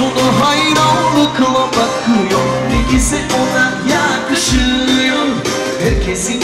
Yüzüne hayranlıkla bakıyor. Ne güzel ona yakışıyor. Herkesin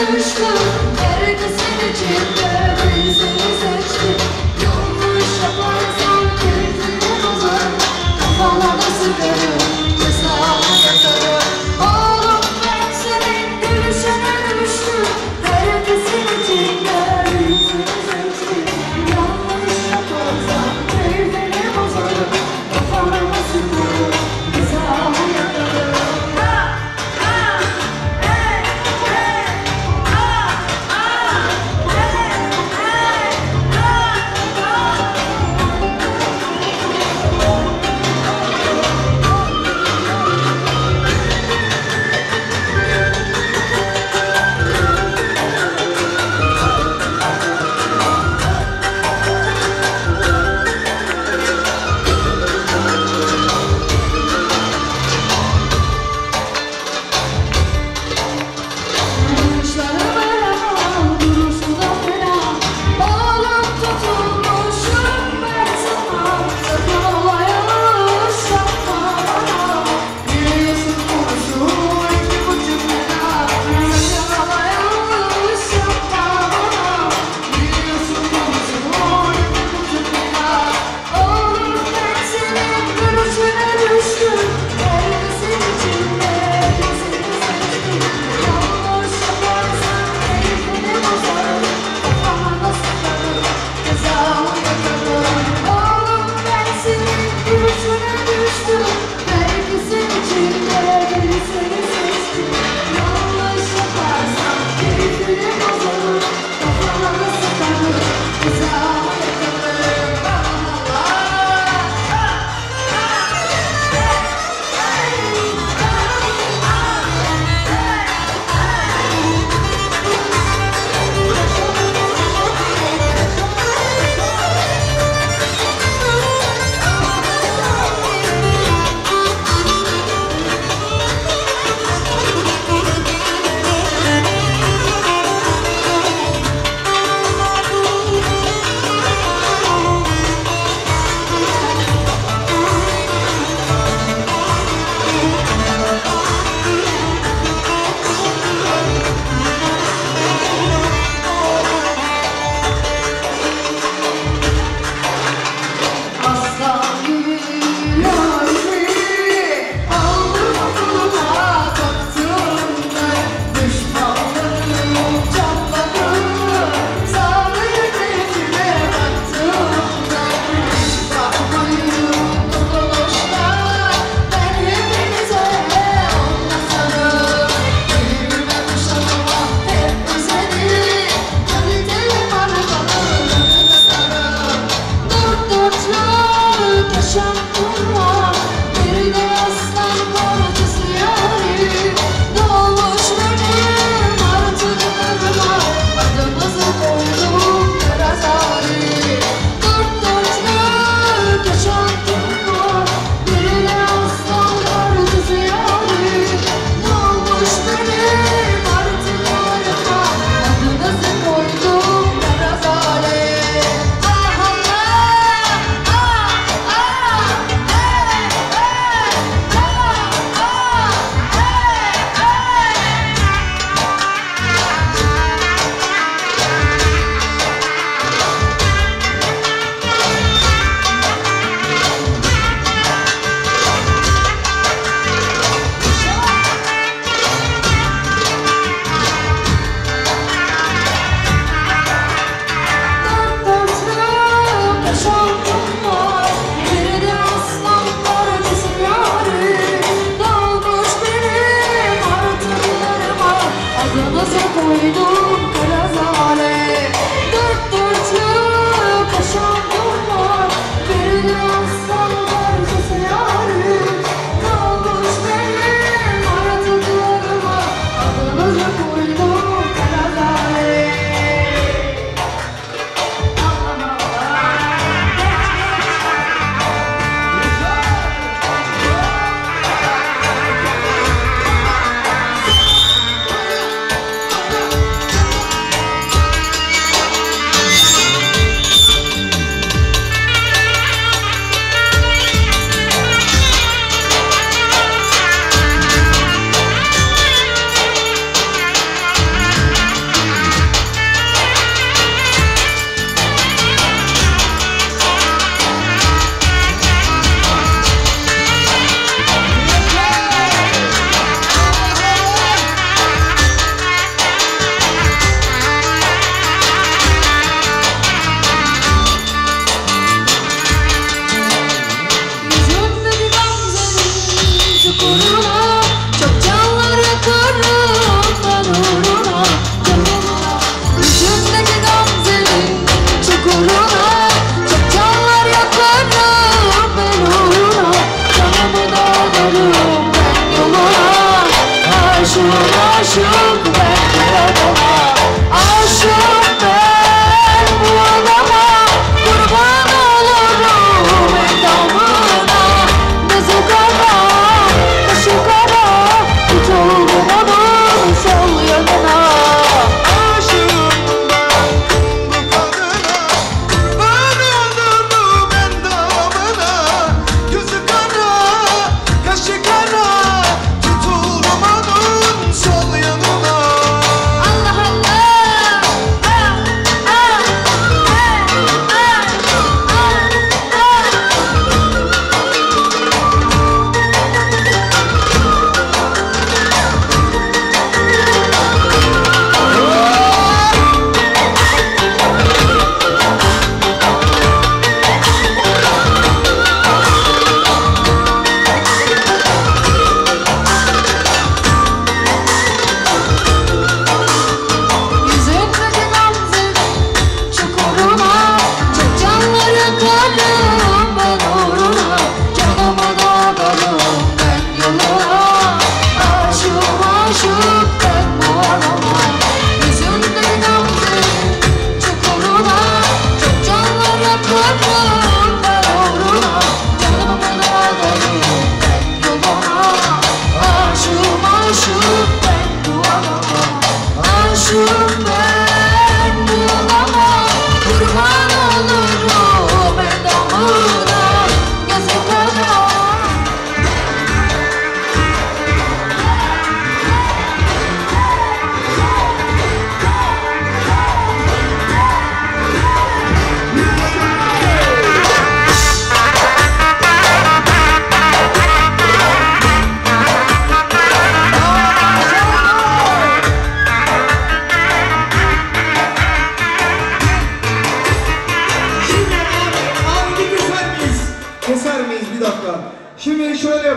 Anschlag.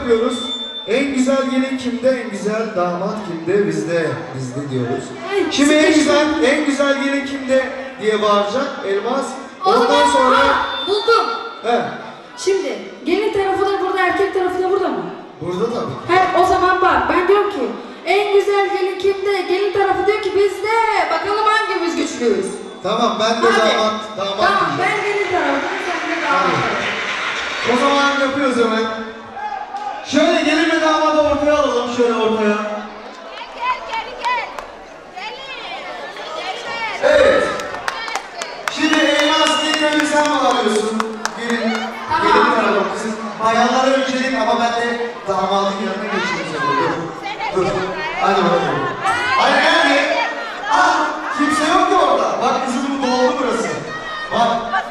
Yapıyoruz. En güzel gelin kimde, en güzel damat kimde, bizde, bizde diyoruz. Şimdi en güzel, en güzel gelin kimde diye bağıracak Elmas. Ondan sonra, Aa, buldum. he, Şimdi gelin tarafı da burada, erkek tarafı da burada mı? burada tabii. He o zaman bak ben diyorum ki en güzel gelin kimde? Gelin tarafı diyor ki bizde. Bakalım hangimiz güçlüyüz. Tamam ben de Hadi. damat, damat Tamam diyeceğim. ben gelin tarafıyım sen de damat tarafı. O zaman yapıyoruz hemen. Şöyle gelin ve damadı ortaya alalım, şöyle ortaya. Gel gel gel. Gelin. Gelin. Evet. Şimdi Elmas önce sen mi alıyorsun? Gelin, Tamam. gelin tarafı. Siz bayanlara öncelik ama ben de damadın yanına geçeyim. Dur. Hadi bakalım. Hadi nerede? Ah, kimse yok ki orada. Bak kızım bu doldu burası. Bak,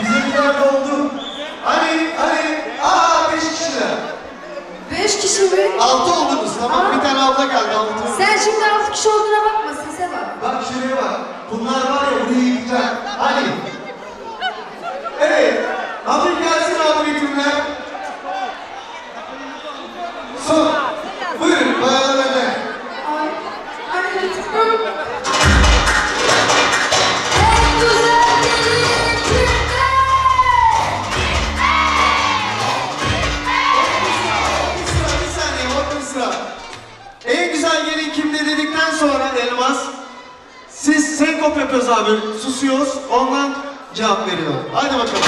bizimkiler doldu. Hadi, hadi. Aa, beş kişiler. Beş kişi mi? Altı oldunuz, tamam. Bir tane abla geldi, altı. Sen şimdi altı kişi olduğuna bakma sese bak. Bak şuraya bak. Bunlar var ya burayı yıkacak. Hadi. Evet. Hadi gelsin abi ritimler. Son. Buyurun bayanlar. Ay, ay lütfen. Dedikten sonra Elmas siz senkop yapıyoruz abi. Susuyoruz. Ondan cevap veriyor. Hadi bakalım.